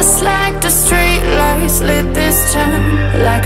Just like the streetlights lit this town like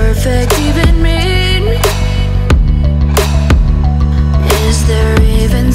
perfect even mean? Is there even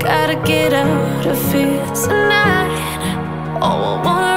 Gotta get out of here tonight. Oh, I wanna.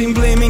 Own. No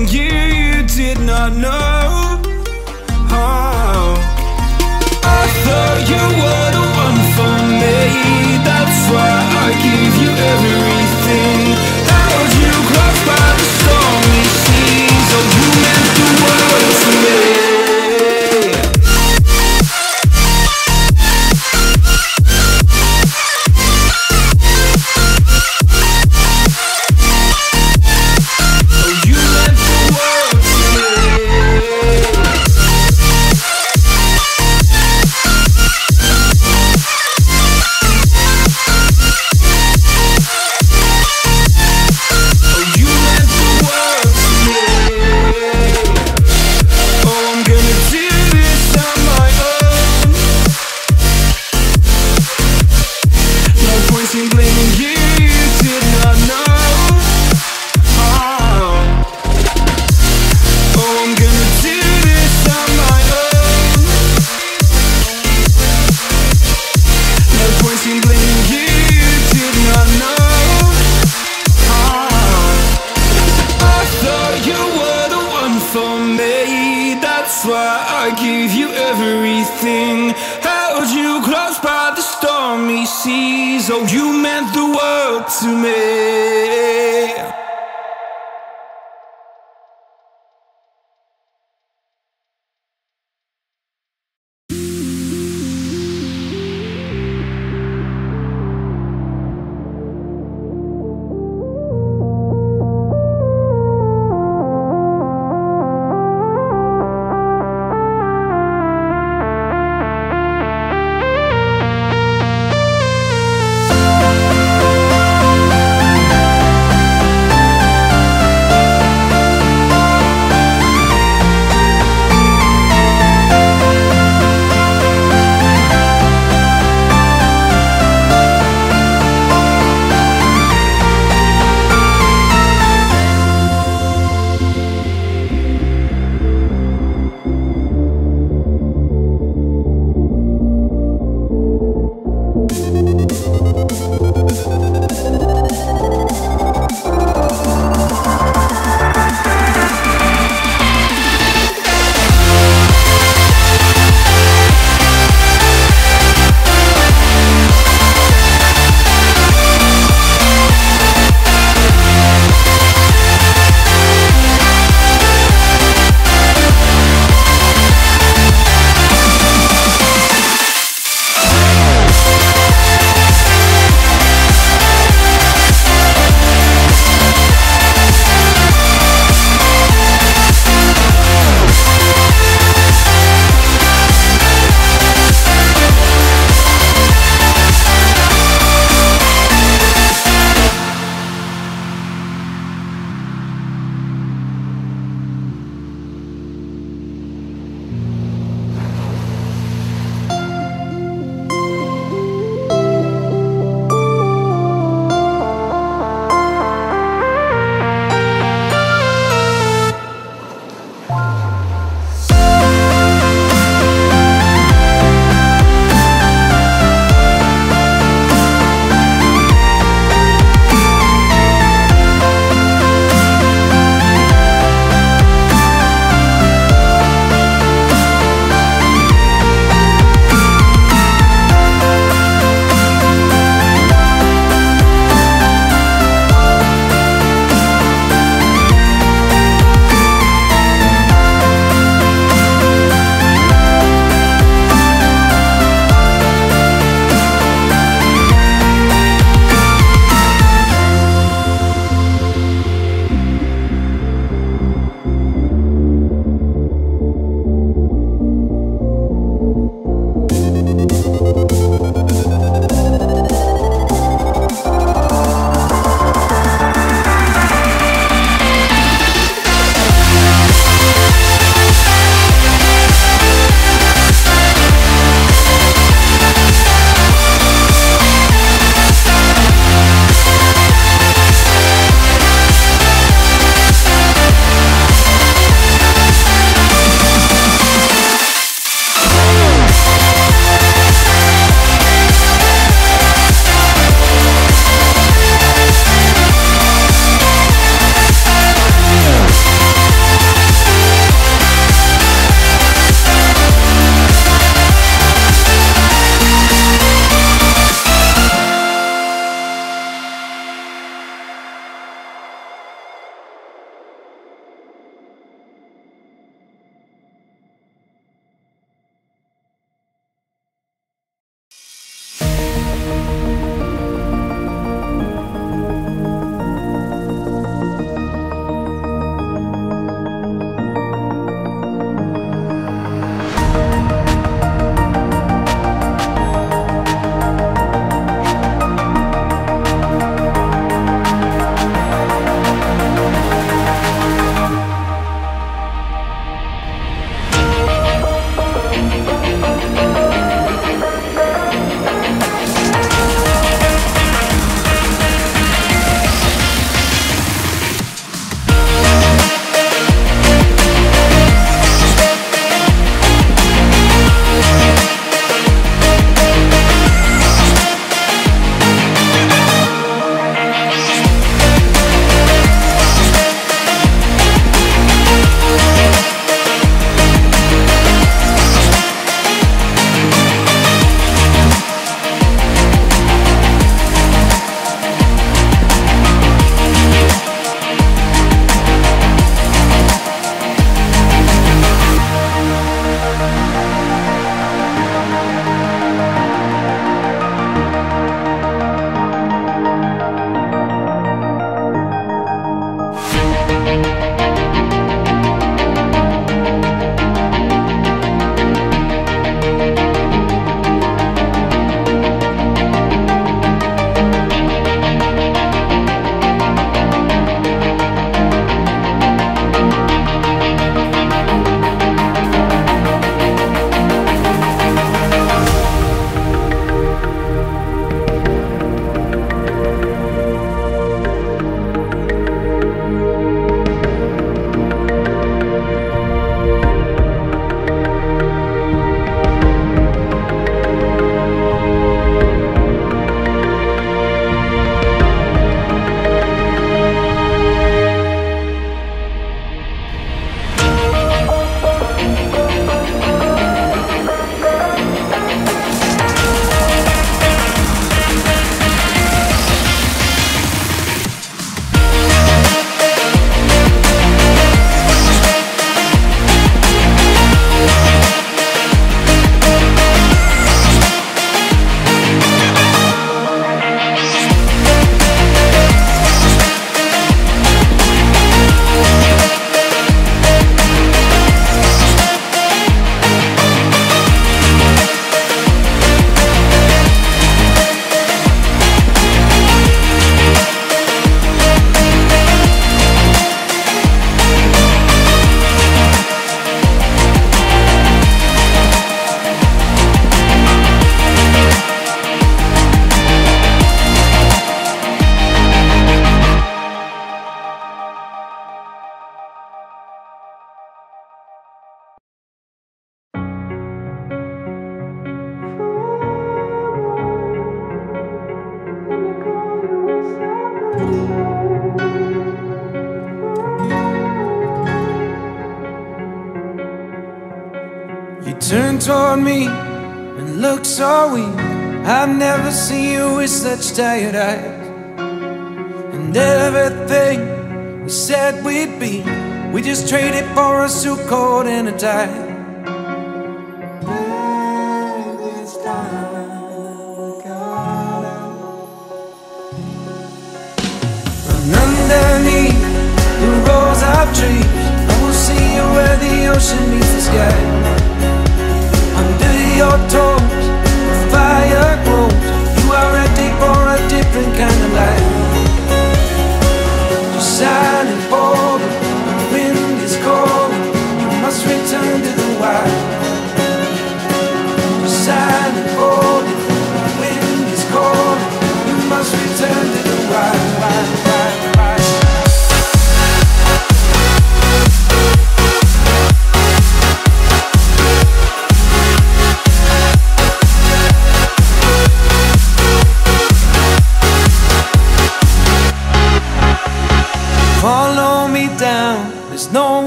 stay at.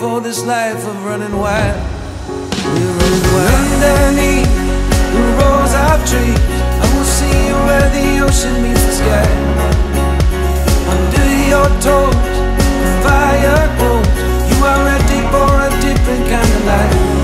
for this life of running wild. We're running wild. Underneath the rows of trees, I will see you where the ocean meets the sky. Under your toes, the fire grows. You are ready for a different kind of life.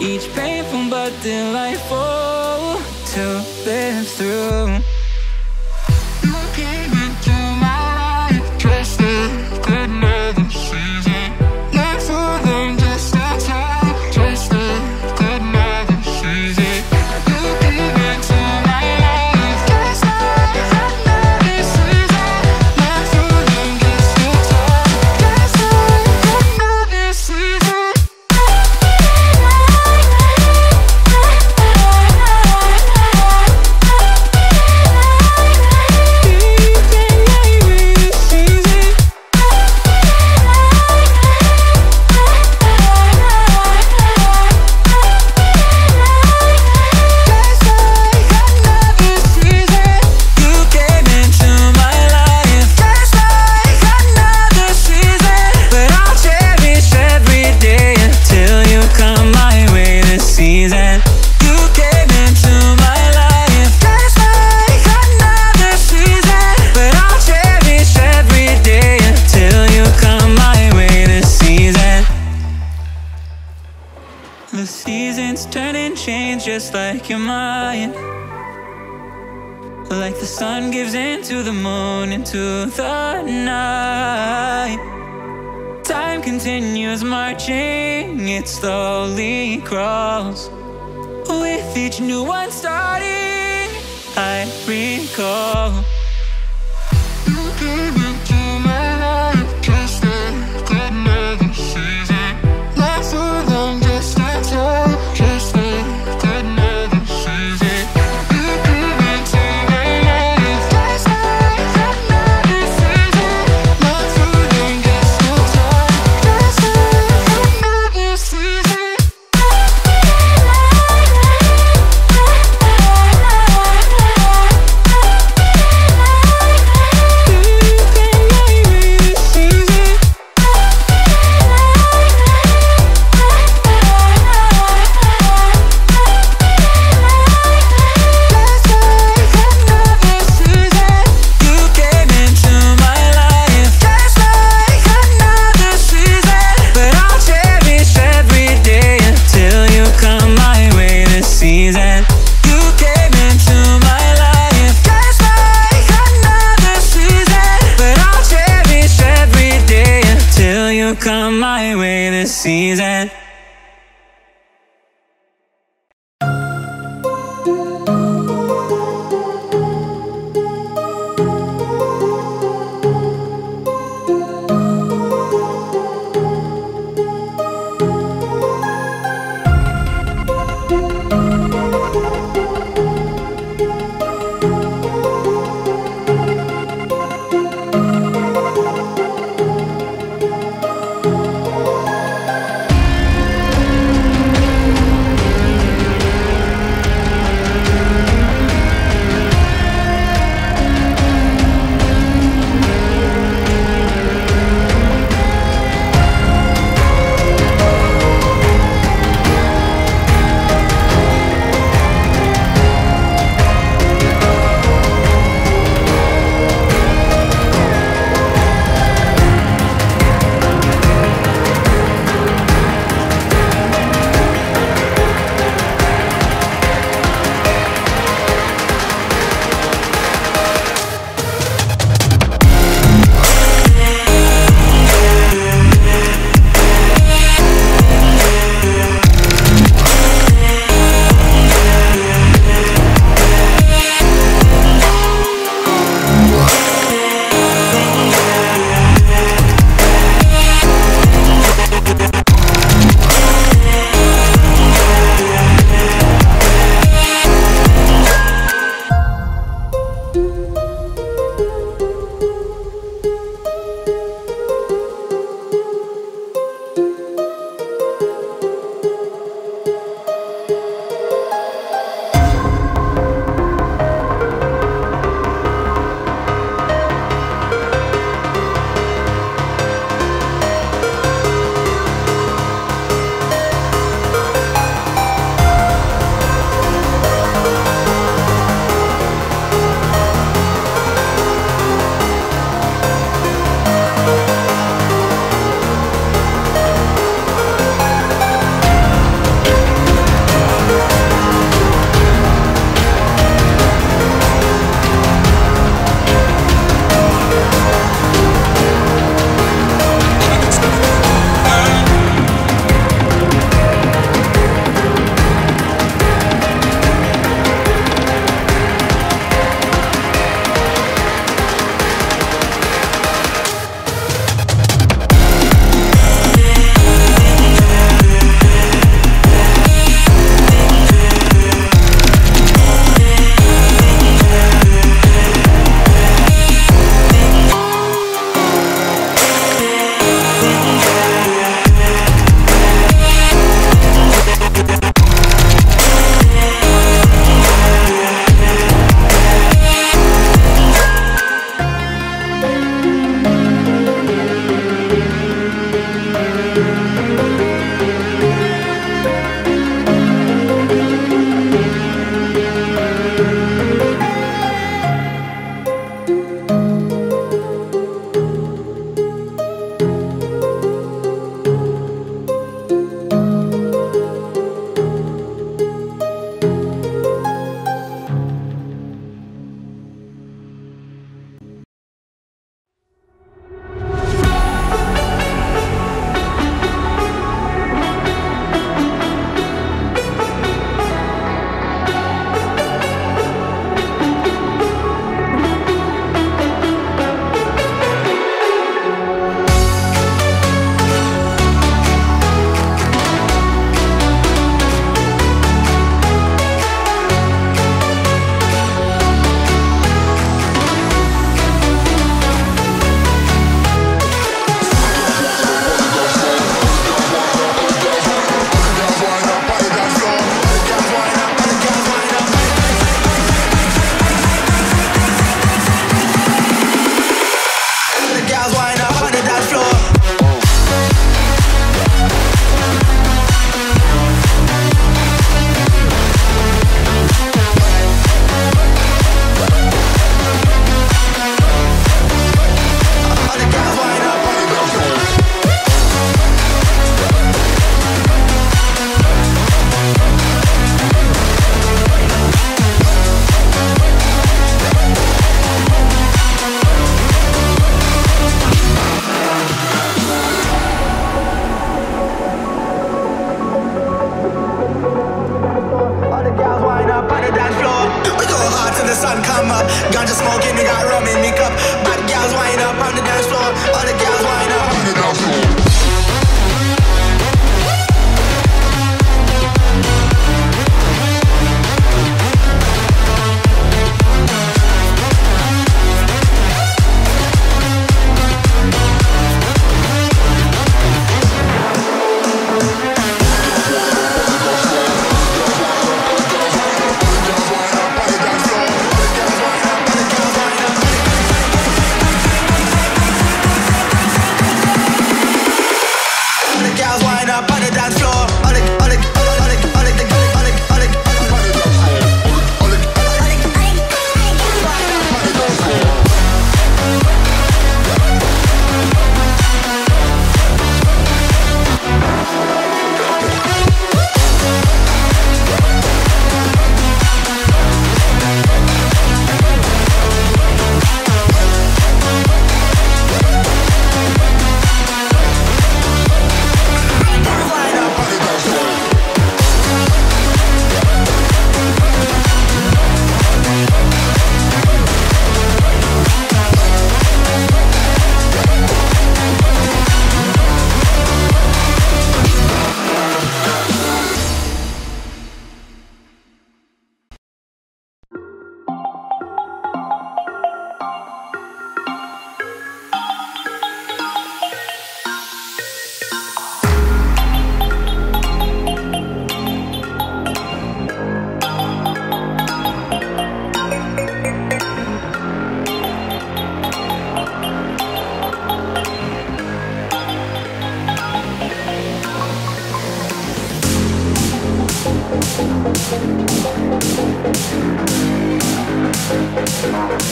Each painful but delightful to live through. into the night. Time continues marching, it slowly crawls. With each new one starting, I recall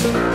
Hey!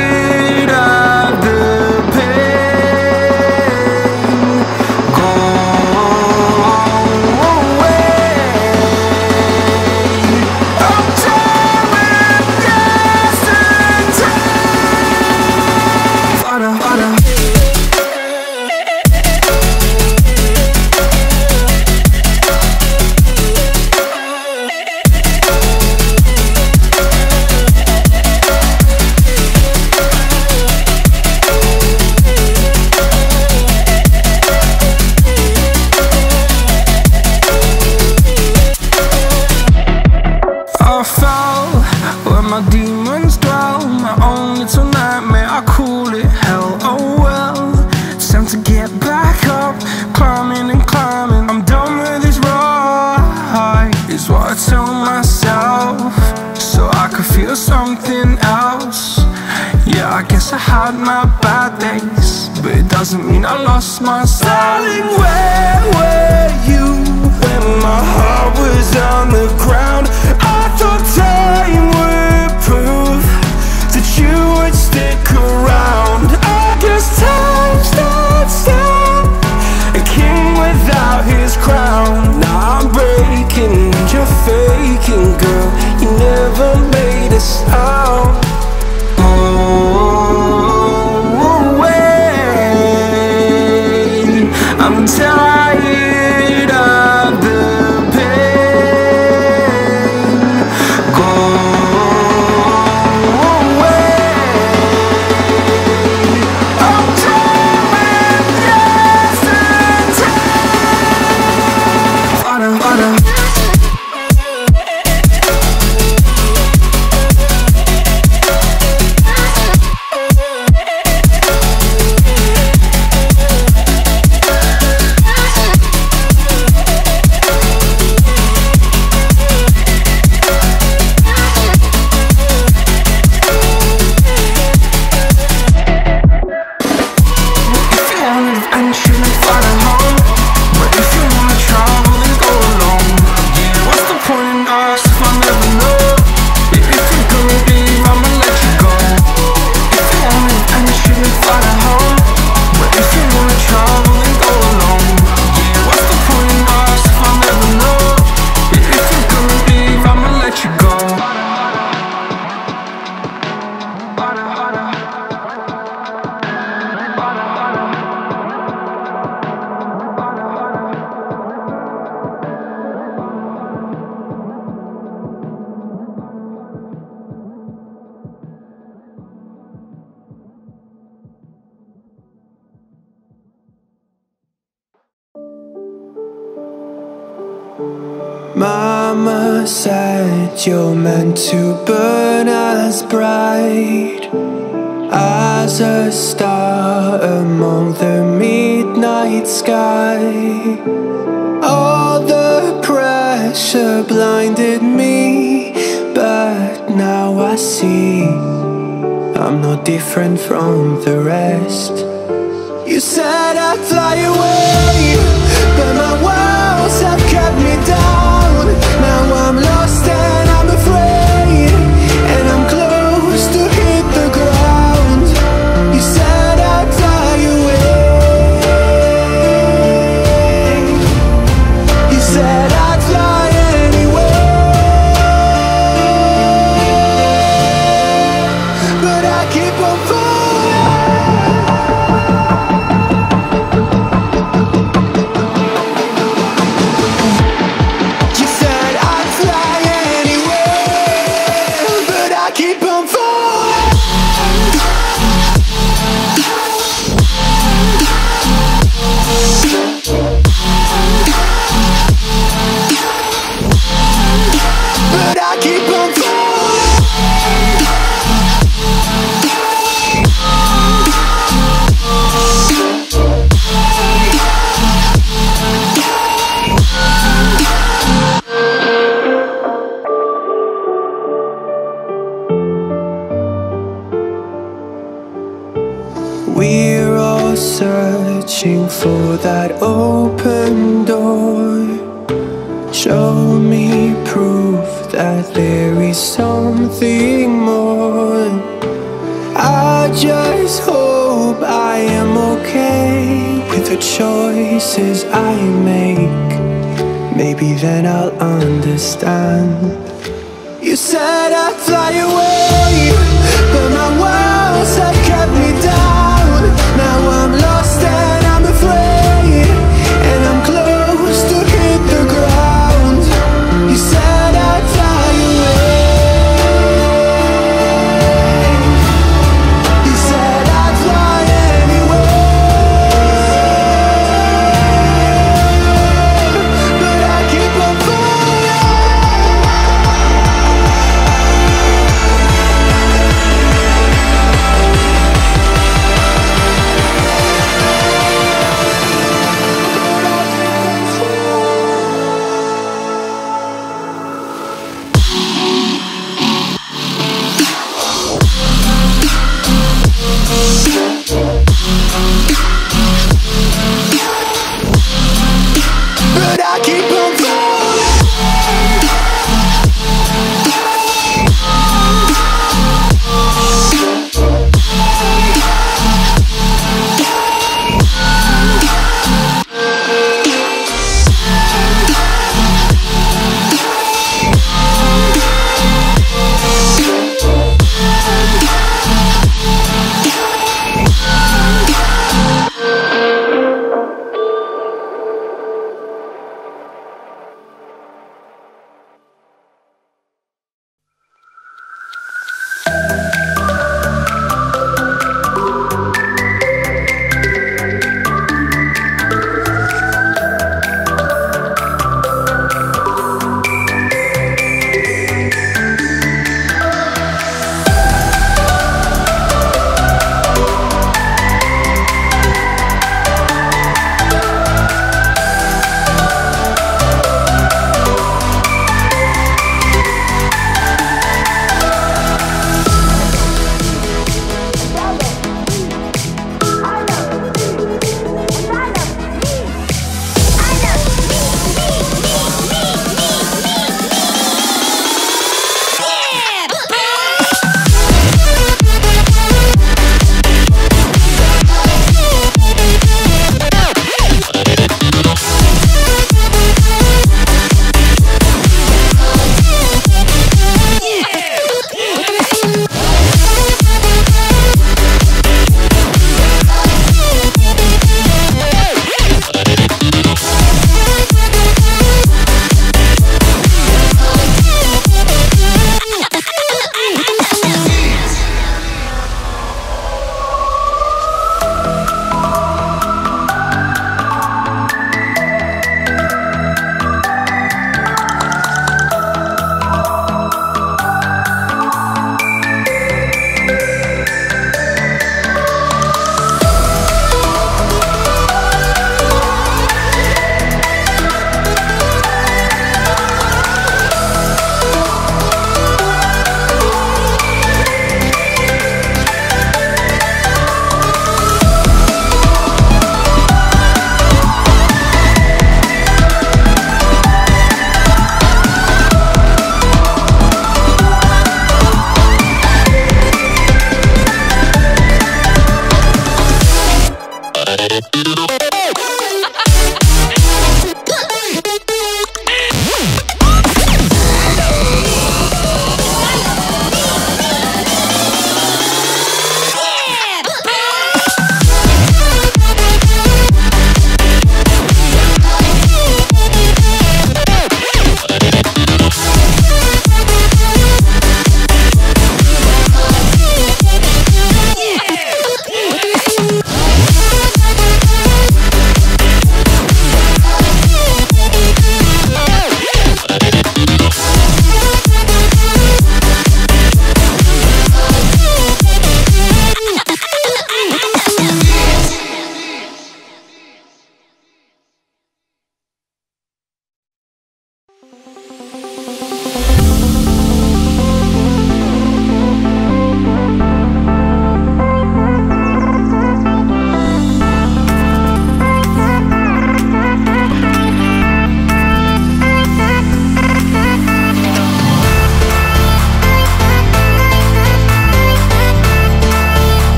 I lost my styling way. your side You're meant to burn as bright As a star among the midnight sky. All the pressure blinded me But now I see I'm not different from the rest. You said I'd fly away But my walls have kept me down stand fly away,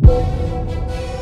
you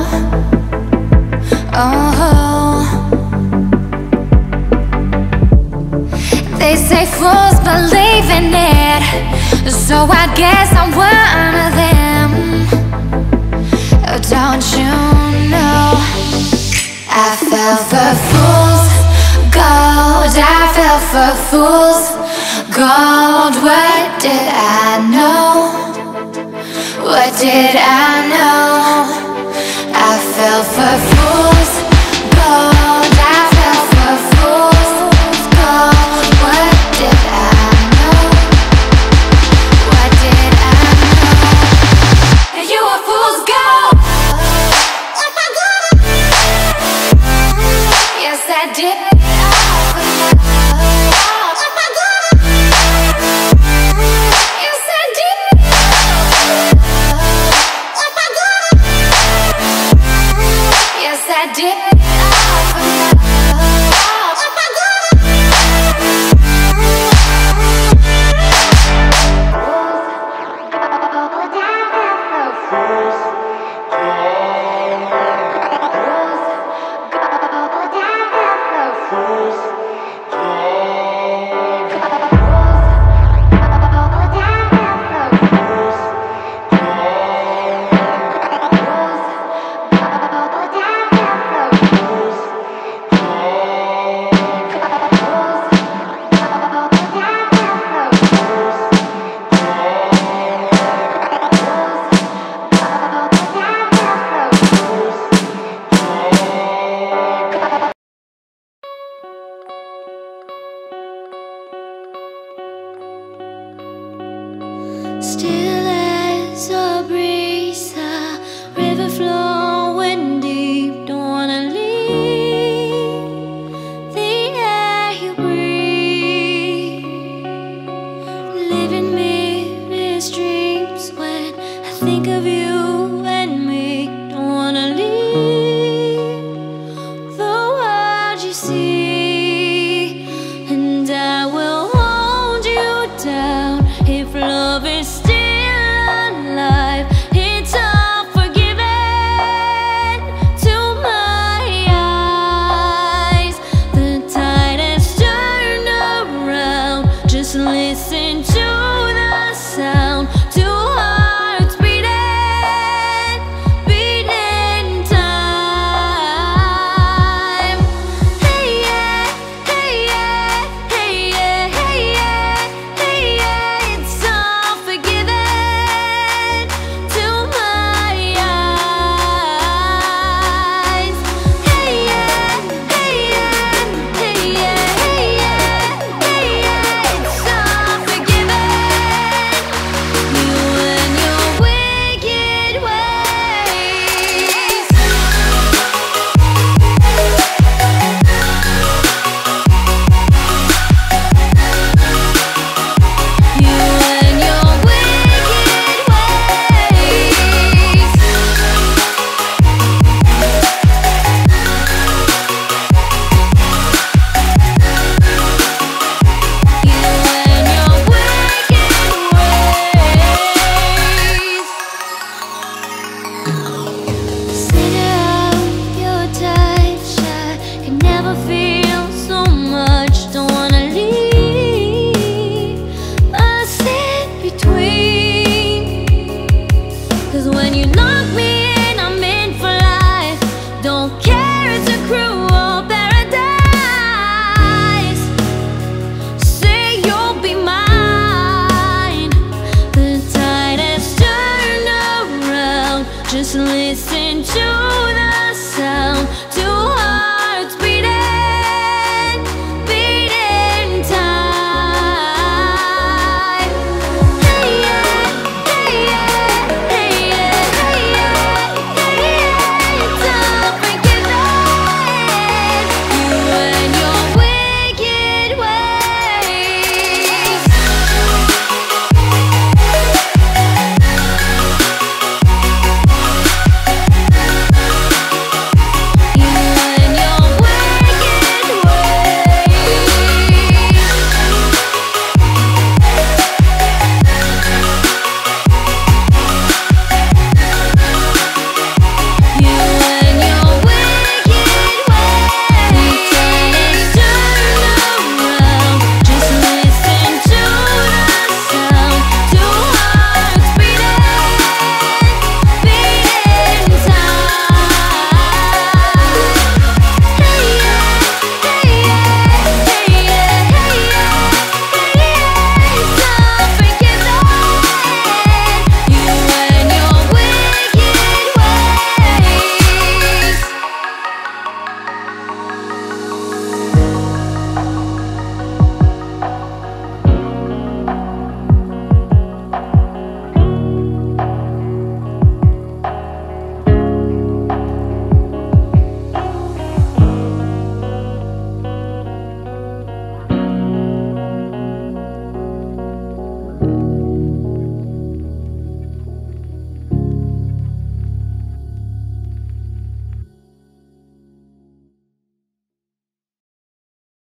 say fools believe in it. So I guess I'm one of them. Oh, don't you know? I fell for fools. Gold I fell for fools. Gold What did I know? What did I know? I fell for fools.